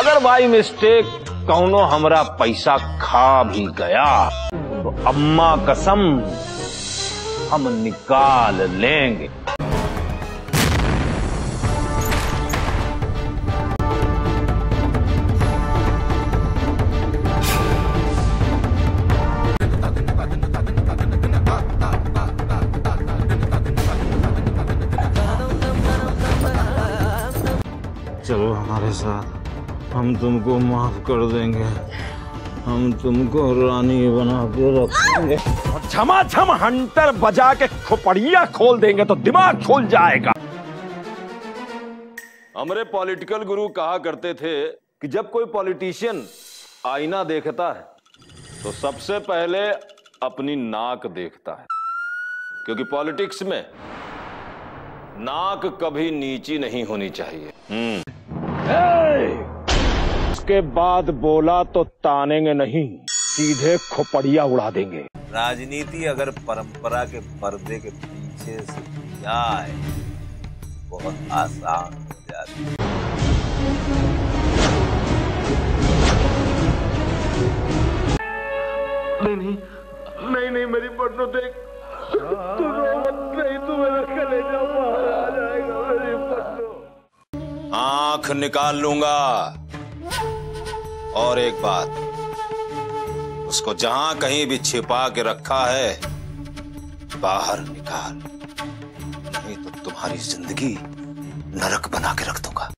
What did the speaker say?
By mistake कौनो हमरा पैसा खा भी गया तो अम्मा कसम हम निकाल लेंगे। चलो हमारे साथ। हम तुमको माफ़ कर देंगे। हम तुमको रानी बना के रखेंगे। छमा छम हंटर बजा के खोपड़िया खोल देंगे तो दिमाग खुल जाएगा। हमारे पॉलिटिकल गुरु कहा करते थे कि जब कोई पॉलिटिशियन आईना देखता है तो सबसे पहले अपनी नाक देखता है। क्योंकि पॉलिटिक्स में नाक कभी नीची नहीं होनी चाहिए। उसके बाद बोला तो तानेंगे नहीं सीधे खोपड़िया उड़ा देंगे। राजनीति अगर परंपरा के पर्दे के पीछे से जाए बहुत आसान हो जाती है। नहीं नहीं नहीं नहीं मेरी पन्नू देख तू रो मत नहीं तू मेरा कलेजा बाहर आ जाएगा मेरी पन्नू आँख निकाल लूँगा। और एक बात। उसको जहाँ कहीं भी छिपा के रखा है, बाहर निकाल। नहीं तो तुम्हारी ज़िंदगी नरक बना के रख दूँगा।